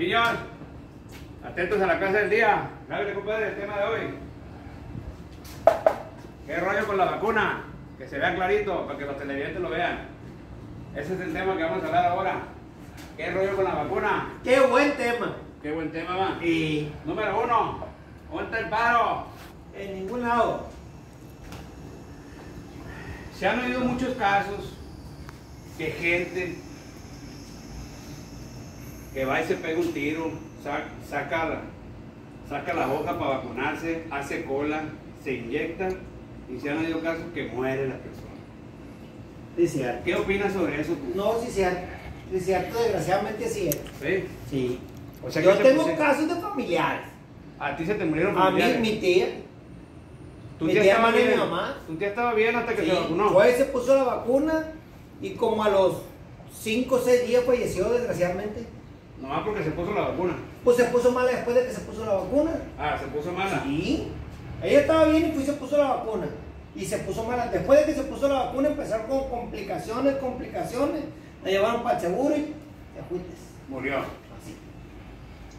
Niños, atentos a la clase del día. Dale, compadre, el tema de hoy. ¿Qué rollo con la vacuna? Que se vea clarito para que los televidentes lo vean. Ese es el tema que vamos a hablar ahora. ¿Qué rollo con la vacuna? Qué buen tema. Qué buen tema va. Y Número uno, ¿dónde está el paro? en ningún lado. Se han oído muchos casos de gente que va y se pega un tiro, sa- saca la, saca la hoja para vacunarse, hace cola, se inyecta y se han oído casos que muere la persona. Sí, cierto. ¿Qué opinas sobre eso tú? No, sí, cierto. Sí, cierto, desgraciadamente sí es. ¿Sí? Sí. O sea, Yo te tengo casos de familiares. A ti se te murieron A mí, familiares. mi tía. Tu mi tía tía estaba bien. mi mamá. Tu tía estaba bien hasta que sí, se vacunó. Fue, se puso la vacuna y como a los 5 o 6 días falleció, desgraciadamente. Nomás porque se puso la vacuna. Pues se puso mala después de que se puso la vacuna. Ah, se puso mala. Sí. Ella estaba bien y fue y se puso la vacuna. Y se puso mala. Después de que se puso la vacuna empezaron con complicaciones, complicaciones. La llevaron para el seguro y te fuiste. Murió. Así.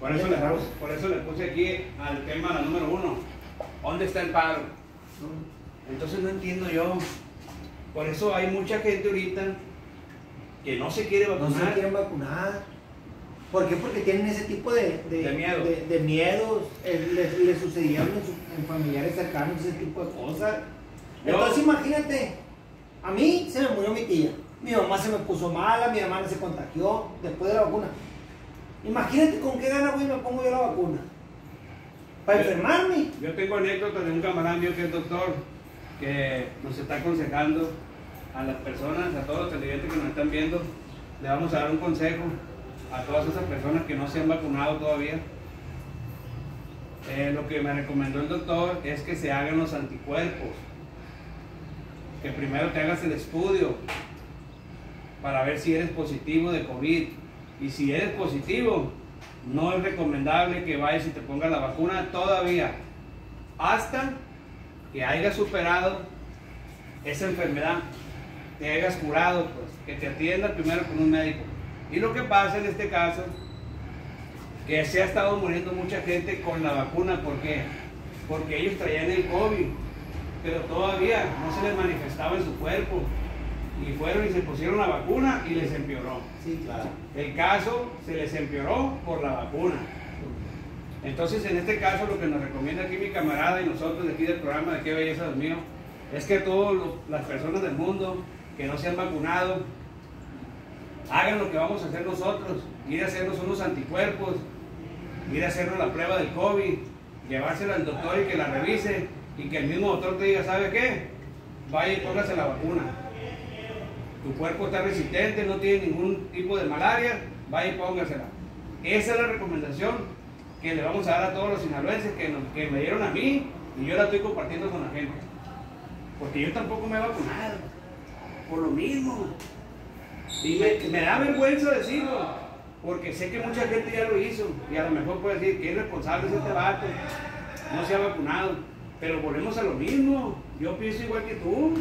Por eso, le puse, por eso le puse aquí al tema la número uno. ¿Dónde está el paro? Entonces no entiendo yo. Por eso hay mucha gente ahorita que no se quiere No vacunar. se quieren vacunar. ¿Por qué? Porque tienen ese tipo de, De miedo. de, de miedos. Les, les sucedieron en, en familiares cercanos ese tipo de cosas. Yo- Entonces imagínate, a mí se me murió mi tía. Mi mamá se me puso mala, mi hermana se contagió después de la vacuna. Imagínate con qué gana me pongo yo la vacuna. Para Yo- enfermarme. Yo tengo anécdotas de un camarada mío que es doctor, que nos está aconsejando a las personas, a todos los televidentes que nos están viendo, le vamos a dar un consejo a todas esas personas que no se han vacunado todavía. Eh, lo que me recomendó el doctor es que se hagan los anticuerpos, que primero te hagas el estudio para ver si eres positivo de COVID. Y si eres positivo, no es recomendable que vayas y te pongas la vacuna todavía, hasta que hayas superado esa enfermedad, te hayas curado, pues, que te atienda primero con un médico. Y lo que pasa en este caso, que se ha estado muriendo mucha gente con la vacuna, ¿por qué? Porque ellos traían el COVID, pero todavía no se les manifestaba en su cuerpo. Y fueron y se pusieron la vacuna y les empeoró. Sí, claro. El caso se les empeoró por la vacuna. Entonces, en este caso, lo que nos recomienda aquí mi camarada y nosotros de aquí del programa de Qué Belleza Dios mío, es que todas las personas del mundo que no se han vacunado hagan lo que vamos a hacer nosotros, ir a hacernos unos anticuerpos, ir a hacernos la prueba del COVID, llevársela al doctor y que la revise y que el mismo doctor te diga, ¿sabe qué? Vaya y póngase la vacuna tu cuerpo está resistente, no tiene ningún tipo de malaria, vaya y póngasela. Esa es la recomendación que le vamos a dar a todos los sinaloenses que, que me dieron a mí y yo la estoy compartiendo con la gente. Porque yo tampoco me he vacunado, por lo mismo. Y me, da vergüenza decirlo, porque sé que mucha gente ya lo hizo y a lo mejor puede decir que es responsable es este vato, no se ha vacunado. Pero volvemos a lo mismo, yo pienso igual que tú.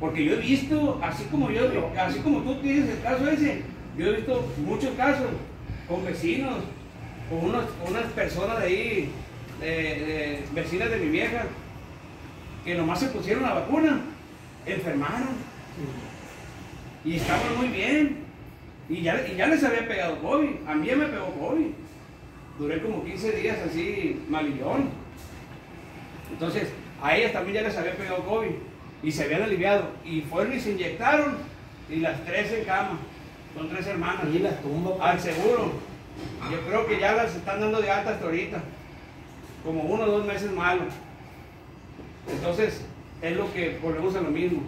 Porque yo he visto, así como yo, así como tú tienes el caso ese, yo he visto muchos casos con vecinos, con, unas personas de ahí, de- de- vecinas de mi vieja, que nomás se pusieron la vacuna, enfermaron y estaban muy bien. Y ya, y ya les había pegado COVID, a mí ya me pegó COVID. Duré como 15 días así malillón. Entonces, a ellas también ya les había pegado COVID y se habían aliviado. Y fueron y se inyectaron y las tres en cama. Son tres hermanas. Y las tumbas. Al seguro. Yo creo que ya las están dando de alta hasta ahorita. Como uno o dos meses malo. Entonces, es lo que volvemos a lo mismo.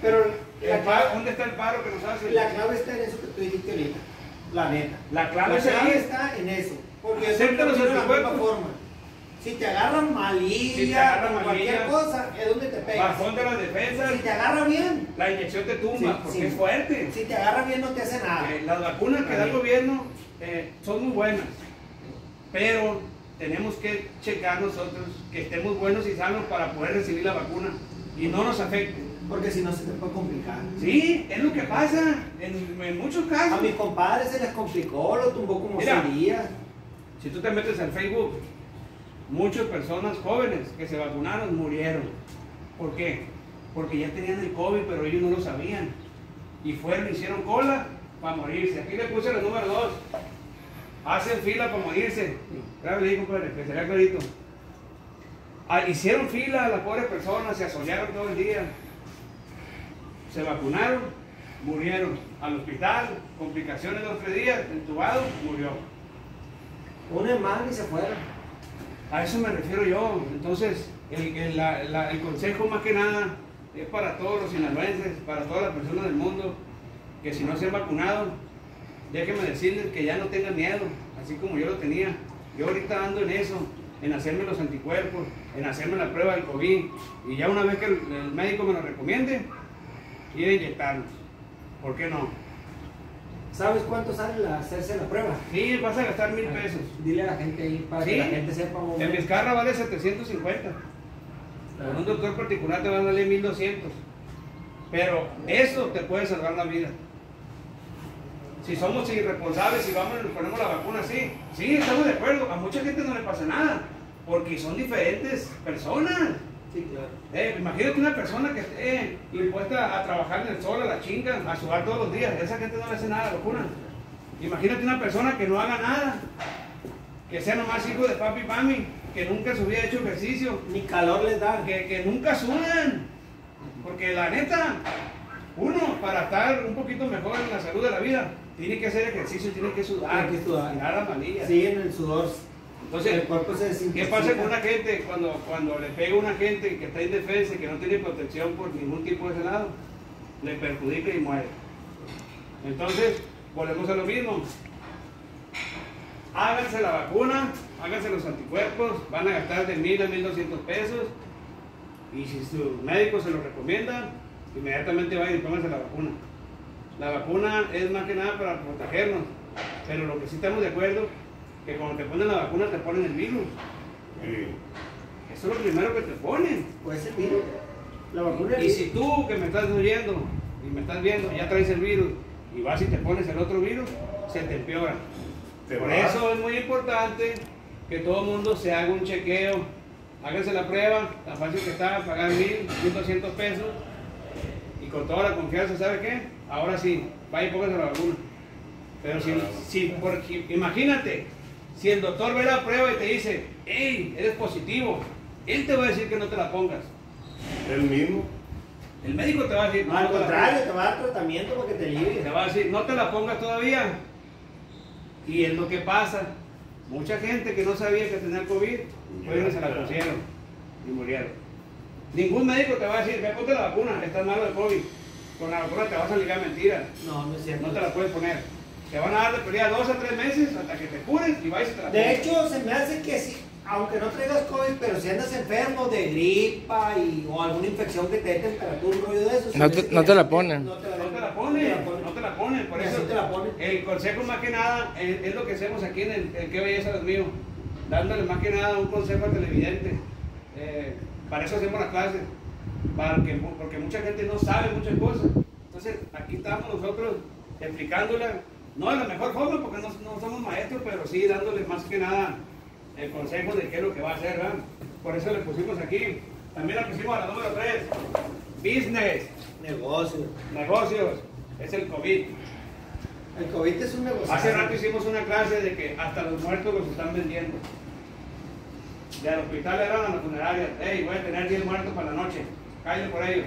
Pero El paro- ¿Dónde está el paro que nos hace? la clave está en eso que tú dijiste ahorita. La neta. La clave La es está en eso. Porque yo Acepta siempre los lo digo de la misma forma. Si te agarran malilla, Si te agarran o cualquier cosa, es donde te pegas. Bajón de las defensas. Si te agarra bien, La inyección te tumba Sí, porque sí. es fuerte. si te agarra bien no te hace nada. Eh, las vacunas que da el gobierno eh, son muy buenas, pero tenemos que checar nosotros que estemos buenos y sanos para poder recibir la vacuna y no nos afecte. Porque si no se te puede complicar. Sí, es lo que pasa en, en muchos A casos. mis compadres se les complicó, lo tumbó como Mira. Si tú te metes en Facebook, muchas personas jóvenes que se vacunaron murieron. ¿Por qué? Porque ya tenían el COVID, pero ellos no lo sabían. Y fueron, hicieron cola para morirse. Aquí le puse el número 2. Hacen fila para morirse. Grábale ahí, compadre, que será clarito. Ah, hicieron fila las pobres personas, se asolearon todo el día. Se vacunaron, murieron. Al hospital, complicaciones dos tres días, entubado, murió. Una más y se fueron. A eso me refiero yo. Entonces, el, el- la- la- el consejo más que nada es para todos los sinaloenses, para todas las personas del mundo, que si no se han vacunado, déjenme decirles que ya no tengan miedo, así como yo lo tenía. Yo ahorita ando en eso, en hacerme los anticuerpos, en hacerme la prueba del COVID, y ya una vez que el, el médico me lo recomiende, ir a inyectarnos. ¿Por qué no? ¿Sabes cuánto sale la- hacerse la prueba? Sí, vas a gastar mil pesos. Dile a la gente ahí para Sí. que la gente sepa. cómo- En Vizcarra vale 750. Con un doctor particular te va a salir 1200. Pero eso te puede salvar la vida. Si somos irresponsables y vamos y nos ponemos la vacuna así, sí, estamos de acuerdo. A mucha gente no le pasa nada. Porque son diferentes personas. Sí, claro. Eh, imagínate una persona que esté impuesta a trabajar en el sol, a la chinga, a sudar todos los días. Esa gente no le hace nada a la vacuna. Imagínate una persona que no haga nada. Que sea nomás hijo de papi y mami. Que nunca se hubiera hecho ejercicio. Ni calor les da. Que, que nunca sudan. Porque la neta, uno para estar un poquito mejor en la salud de la vida, tiene que hacer ejercicio, tiene que sudar. Tiene que sudar. Tirar las manillas. Sí, en el sudor. Entonces, el cuerpo se ¿Qué pasa con una gente cuando, cuando le pega a una gente que está indefensa y que no tiene protección por ningún tipo de lado? Le perjudica y muere. Entonces, volvemos a lo mismo. Háganse la vacuna, háganse los anticuerpos, van a gastar de mil a mil doscientos pesos. Y si su médico se lo recomienda, inmediatamente vayan y pónganse la vacuna. La vacuna es más que nada para protegernos, pero lo que sí estamos de acuerdo, que cuando te ponen la vacuna te ponen el virus. Eso es lo primero que te ponen. Puede ser virus. La vacuna Y si tú que me estás oyendo y me estás viendo, ya traes el virus y vas y te pones el otro virus, se te empeora. Te Por vas. eso es muy importante que todo el mundo se haga un chequeo. Háganse la prueba, tan fácil que está, pagar mil, mil doscientos pesos y con toda la confianza, ¿sabe qué? Ahora sí, vaya y póngase la vacuna. Pero si, si porque, imagínate, si el doctor ve la prueba y te dice, hey, eres positivo, él te va a decir que no te la pongas. El mismo. El médico te va a decir, No, al no te la contrario, te va a dar tratamiento para que te te libres. va a decir, no te la pongas todavía. Y es lo que pasa. Mucha gente que no sabía que tenía COVID, pues se la pusieron y murieron. Ningún médico te va a decir, ve ponte la vacuna, estás malo de COVID. Con la vacuna te vas a ligar mentiras. No, no es cierto. No te la puedes poner. Te van a dar de pelea dos a tres meses hasta que te cures y te la De hecho, se me hace que si, aunque no traigas COVID, pero si andas enfermo de gripa y, o alguna infección que te dé temperatura, un rollo de eso. No te- no la ponen. No te la, No te la no ponen, te la ponen. no te la ponen, por eso te la ponen. el consejo más que nada es, es lo que hacemos aquí en el, el Qué Belleza Dios mío, dándole más que nada un consejo al televidente. Eh, para eso hacemos las clases, para que, porque mucha gente no sabe muchas cosas. Entonces aquí estamos nosotros explicándole, no de la mejor forma porque no, no somos maestros, pero sí dándole más que nada el consejo de qué es lo que va a hacer, ¿verdad? Por eso le pusimos aquí. También le pusimos a la número 3, business. Negocio. Negocios, es el COVID. El COVID es un negocio. Hace rato hicimos una clase de que hasta los muertos los están vendiendo. Del hospital eran a la funeraria. Hey, voy a tener 10 muertos para la noche. Cállate por ellos.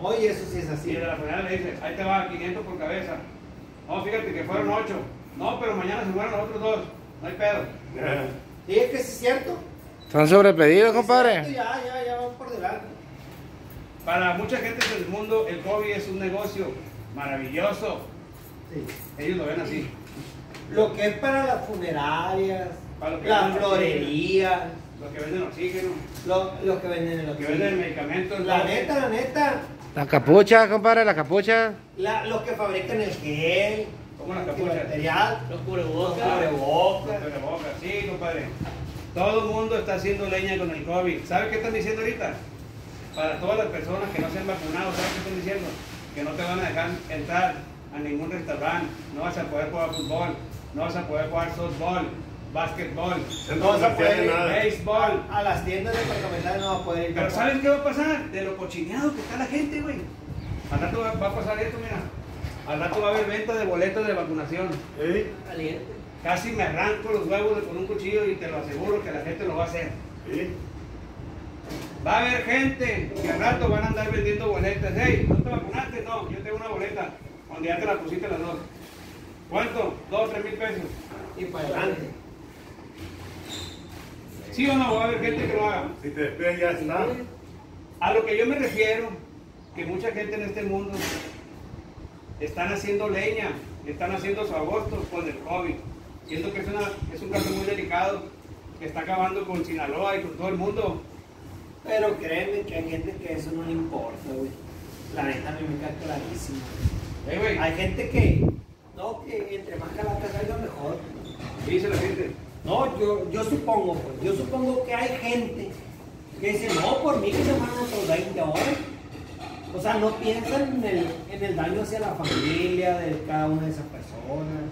Oye, eso sí es Y así. de la funeraria le dice, ahí te va, 500 por cabeza. No, fíjate que fueron 8. No, pero mañana se mueren los otros dos. No hay pedo. Sí, es que sí es cierto. ¿Están sobrepedidos, compadre? Ya, ya, ya vamos por delante. Para mucha gente del mundo, el COVID es un negocio maravilloso. Sí. Ellos lo ven así. Lo que es para las funerarias, Para lo que las florerías, Los que venden oxígeno, lo, lo que venden en los los que venden medicamentos. La neta, la neta, La capucha, compadre, la capucha. la- los que fabrican el gel, Como las el capuchas. material, Los los cubrebocas. cubrebocas. Pero boca, Sí, compadre. Todo el mundo está haciendo leña con el COVID. ¿Sabe qué están diciendo ahorita? para todas las personas que no se han vacunado, ¿sabes qué están diciendo? Que no te van a dejar entrar a ningún restaurante, no vas a poder jugar fútbol, no vas a poder jugar softball, básquetbol, No vas a poder béisbol. A las tiendas departamentales no va a poder ir. Pero ¿sabes qué va a pasar? De lo cochineado que está la gente, güey. Al rato va, va a pasar esto, mira. Al rato va a haber venta de boletos de vacunación. ¿Eh? Caliente. Casi me arranco los huevos con un cuchillo y te lo aseguro que la gente lo va a hacer. ¿Eh? Va a haber gente que al rato van a andar vendiendo boletas. Hey, ¿no te vacunaste? No, yo tengo una boleta donde ya te la pusiste las dos. ¿Cuánto? Dos o tres mil pesos. Y para adelante. ¿Sí o no? Va a haber gente que lo haga. Si te despides ya está. A lo que yo me refiero, que mucha gente en este mundo están haciendo leña, están haciendo su agosto con el COVID. Siento que es, una, es un caso muy delicado, que está acabando con Sinaloa y con todo el mundo. Pero créeme que hay gente que eso no le importa, güey. La neta a mí me queda clarísimo. Eh, Hay gente que, no, que entre más calacas salga mejor. ¿qué dice la gente? No, yo, yo supongo, pues, yo supongo que hay gente que dice, no, por mí que se mueran otros 20 horas. O sea, no piensan en el, en el daño hacia la familia de cada una de esas personas,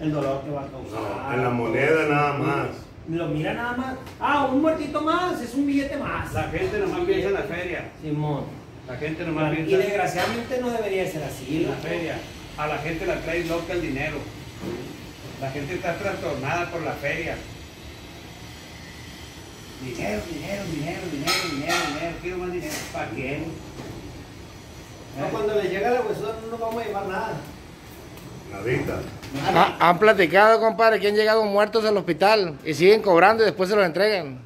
el dolor que va a causar. No, en la moneda nada más. Lo mira nada más. Ah, un muertito más, es un billete más. La gente nomás piensa en la feria. Simón. La gente nomás Y piensa desgraciadamente no debería ser así. en la feria. A la gente la trae loca el dinero. La gente está trastornada por la feria. Dinero, dinero, dinero, dinero, dinero, dinero. Quiero más dinero. ¿Para quién? No, cuando le llega la huesuda no nos vamos a llevar nada. Nadita. Ah, Han platicado, compadre, que han llegado muertos al hospital y siguen cobrando y después se los entregan.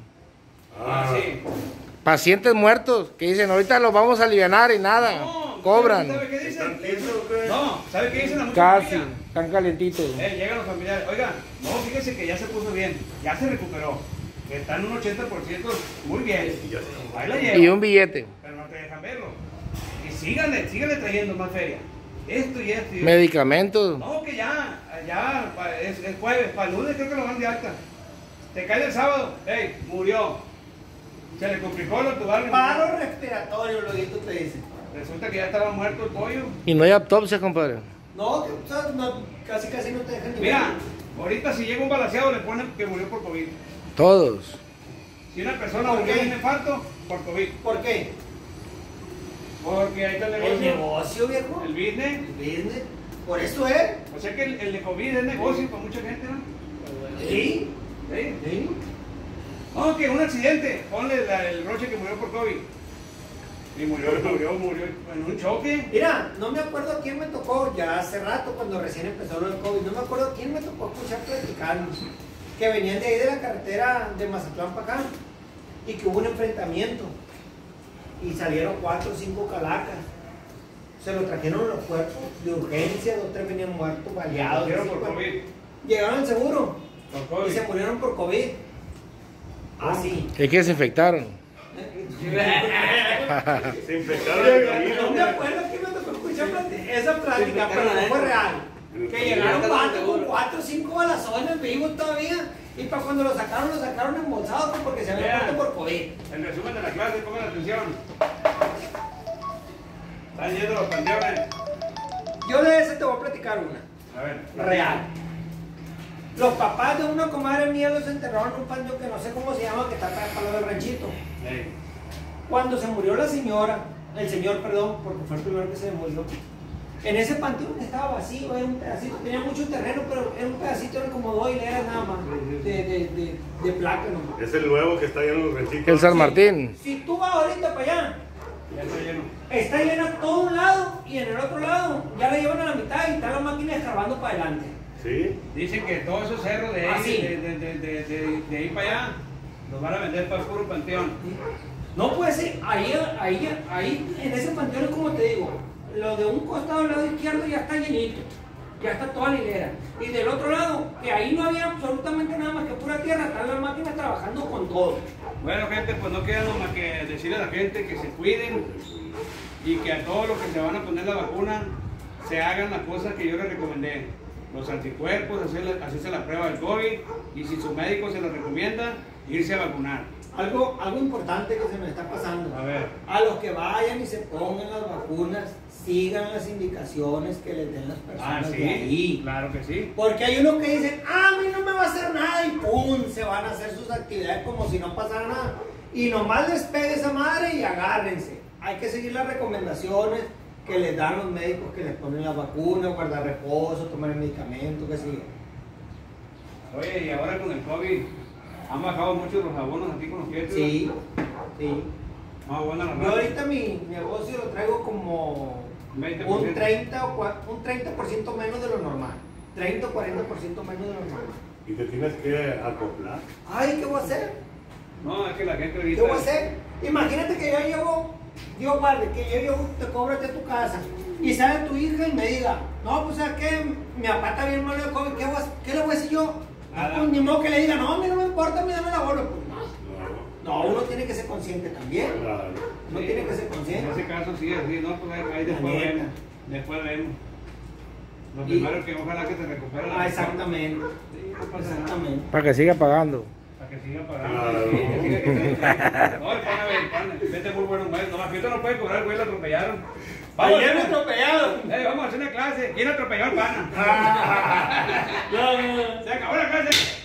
Ah, sí. Pacientes muertos que dicen, ahorita los vamos a aliviar y nada, No, cobran. ¿Sabe qué dicen? ¿Sabe qué dicen la mucha Casi, familia? están calientitos. Eh, llegan los familiares. Oiga, no, fíjese que ya se puso bien. Ya se recuperó. Está en un 80% muy bien. Y. Ahí la un billete. Pero no te dejan verlo. Y síganle, síganle trayendo más feria. Esto y esto y esto. Medicamentos. No, que ya, ya, es, es jueves, para el lunes creo que lo van de alta. Te cae el sábado, hey, murió. Se le complicó, lo tubaron. Paro respiratorio, lo que tú te dices. Resulta que ya estaba muerto el pollo. Y no hay autopsia, compadre. No, que, o sea, no, casi casi no te dejan ni Mira, ver. ahorita si llega un balaseado le ponen que murió por COVID. Todos. Si una persona ¿Por murió un infarto, por COVID. ¿Por qué? Porque ahí está el El negocio. negocio, viejo. El business. El business. Por eso es. O sea que el, el de COVID es negocio para mucha gente, ¿no? Sí. ¿Sí? Sí. No, que un accidente. Ponle la- el roche que murió por COVID. Y murió, murió, murió en un choque. Mira, no me acuerdo a quién me tocó ya hace rato cuando recién empezó lo del COVID. No me acuerdo a quién me tocó escuchar platicarnos. Que venían de ahí de la carretera de Mazatlán para acá. Y que hubo un enfrentamiento. Y salieron cuatro o cinco calacas. Se lo trajeron en los cuerpos de urgencia. Dos, tres venían muertos, baleados. Murieron así, por pues. COVID. Llegaron al seguro. Por COVID. Y se murieron por COVID. Así. Es que se infectaron. Se infectaron el No me acuerdo quién me tocó escuchar esa plática, pero no fue real. Que llegaron vatos con cuatro o cinco balazones vivos todavía. Y para cuando lo sacaron, lo sacaron embolsados pues, porque se habían Vean. muerto por COVID. En resumen de la clase, pongan atención. Están yendo los panteones. Yo de ese te voy a platicar una. A ver. Real. Los papás de una comadre mía los enterraron en un panteón que no sé cómo se llama, que está acá para del ranchito. Cuando se murió la señora, el señor, perdón, porque fue el primero que se murió, en ese panteón estaba vacío, era un pedacito, tenía mucho terreno, pero era un pedacito, era como dos hileras nada más, de, de, de, de placa nomás. Es el nuevo que está allá en los ranchitos. El San Martín. Si tú vas ahorita para allá, Ya está lleno. está llena todo un lado y en el otro lado ya la llevan a la mitad y está la máquina escarbando para adelante. Sí. Dicen que todos esos cerros de Ah, ahí, de, de, de, de, de- de ahí para allá, los van a vender para el puro panteón. No puede ser, ahí, ahí, ahí, en ese panteón como te digo, lo de un costado al lado izquierdo ya está llenito, ya está toda la hilera. Y del otro lado, que ahí no había absolutamente nada más que pura tierra, están las máquinas trabajando con todo. Bueno, gente, pues no queda más que decirle a la gente que se cuiden y que a todos los que se van a poner la vacuna se hagan las cosas que yo les recomendé. Los anticuerpos, hacerle- hacerse la prueba del COVID y si su médico se lo recomienda, irse a vacunar. algo, algo importante que se me está pasando. A ver. A los que vayan y se pongan las vacunas, sigan las indicaciones que les den las Ah, personas sí, de ahí. claro que sí. Porque hay unos que dicen, ah, a mí no me va a hacer nada y pum, se van a hacer sus actividades como si no pasara nada. Y nomás les pegue esa madre y agárrense. Hay que seguir las recomendaciones que les dan los médicos que les ponen las vacunas, guardar reposo, tomar el medicamento, que sigue. Oye, y ahora con el COVID, han bajado mucho los abonos aquí con los clientes. Sí, sí. Más buena la Yo ahorita mi negocio lo traigo como 20%. un 30 o un 30% menos de lo normal. 30 o 40% menos de lo normal. Y te tienes que acoplar. Ay, ¿qué voy a hacer? No, es que la gente ¿Qué ahorita. voy a hacer? Imagínate que yo llego, Dios guarde, que yo te cobro a tu casa y sale tu hija y me diga, no, pues ¿sabes qué? Mi papá está bien malo de COVID, ¿qué, le voy a decir yo? Nada. Pues, ni modo que le diga, no, a mí no me importa, a mí dame la bola. Pues no. No, No, uno tiene que ser consciente también. claro. Uno Sí, tiene que ser En consciente. ese caso sí, así, no, pues ahí, ahí después vemos. Después vemos. Lo Y- primero que ojalá que se recupere la Ah, exactamente. Sí, no pasa nada. Exactamente. Para que siga pagando. Que siga pagando. Claro. Sí, que siga que No, el pana, el pana. Vete muy bueno, güey. No, aquí no puede cobrar, güey, lo atropellaron. Vamos, Ayer me atropellaron. Eh, vamos a hacer una clase. ¿Quién atropelló al pana? Ah, no, no, no. Se acabó la clase.